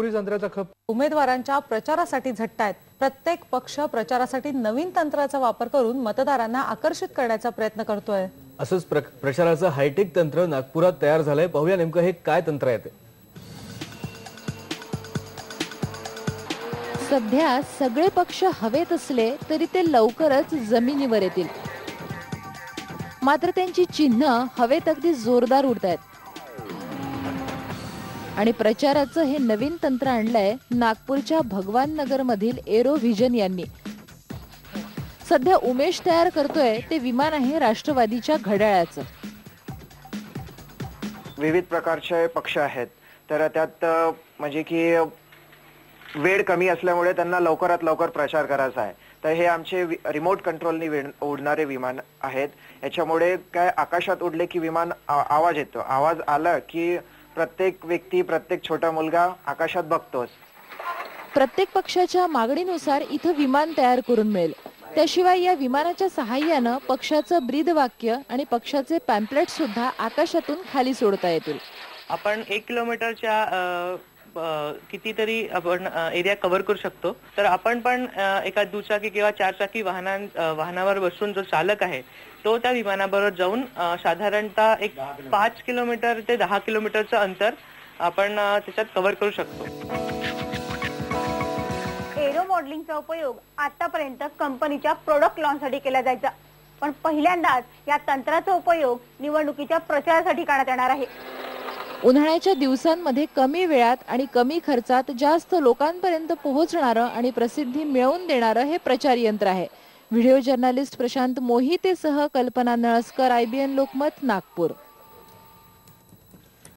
पुरी तंत्राचा खप. उमेदवारांच्या प्रचारासाठी झटतायत प्रत्येक पक्ष प्रचारासाठी नवीन तंत्राचा वापर करून मतदारांना आकर्षित करण्याचा प्रयत्न करतोय. असंच प्र- प्रचाराचं हायटेक तंत्र नागपुरात तयार झालंय. पाहूया नेमकं हे काय तंत्र आहे ते. सध्या सगळे पक्ष हवेत असले तरी ते लवकरच जमिनीवर येतील. मात्र त्यांची चिन्ह हवेत अगदी जोरदार उडत आहेत आणि प्रचाराचं हे नवीन तंत्र आणलंय नागपूरच्या भगवान नगर मधील एरो व्हिजन यांनी. सध्या उमेश तयार करतोय ते विमान आहे राष्ट्रवादीच्या घड्याळाचं. विविध प्रकारचे पक्ष आहेत. तर त्यात म्हणजे की वेळ कमी असल्यामुळे त्यांना लवकरात लवकर प्रचार करायचा आहे. तर हे आमचे रिमोट कंट्रोलनी उडणारे विमान आहेत. याच्यामुळे काय आकाशात उडले की विमान आवाज येतो. आवाज आला की प्रत्येक व्यक्ती प्रत्येक छोटा मुलगा आकाशात बघतोच प्रत्येक पक्षाच्या मागणीनुसार इथं विमान तयार करून मिळेल. त्याशिवाय या विमानाच्या सहाय्यानं पक्षाचं ब्रीद वाक्य आणि पक्षाचे पॅम्पलेट सुद्धा आकाशातून खाली सोडता येतील. आपण एक किलोमीटरच्या कितीतरी आपण एरिया कव्हर करू शकतो. तर आपण पण एका दुचाकी किंवा चारचाकी वाहनां वाहनावर बसून जो चालक आहे तो त्या विमानाबरोबर जाऊन साधारणतः एक पाच किलोमीटर ते दहा किलोमीटरचं अंतर आपण त्याच्यात कव्हर करू शकतो. एरो मॉडेलिंगचा उपयोग आतापर्यंत कंपनीच्या प्रोडक्ट लॉन्चसाठी केला जायचा. पण पहिल्यांदाच या तंत्राचा उपयोग निवडणुकीच्या प्रचारासाठी करण्यात येणार आहे. उन्हाळ्याच्या दिवसांमध्ये कमी वेळात आणि कमी खर्चात जास्त लोकांपर्यंत पोहोचणारं आणि प्रसिद्धी मिळवून देणारं हे प्रचार यंत्र आहे. व्हिडिओ जर्नलिस्ट प्रशांत मोहितेसह कल्पना नळसकर आयबीएन लोकमत नागपूर.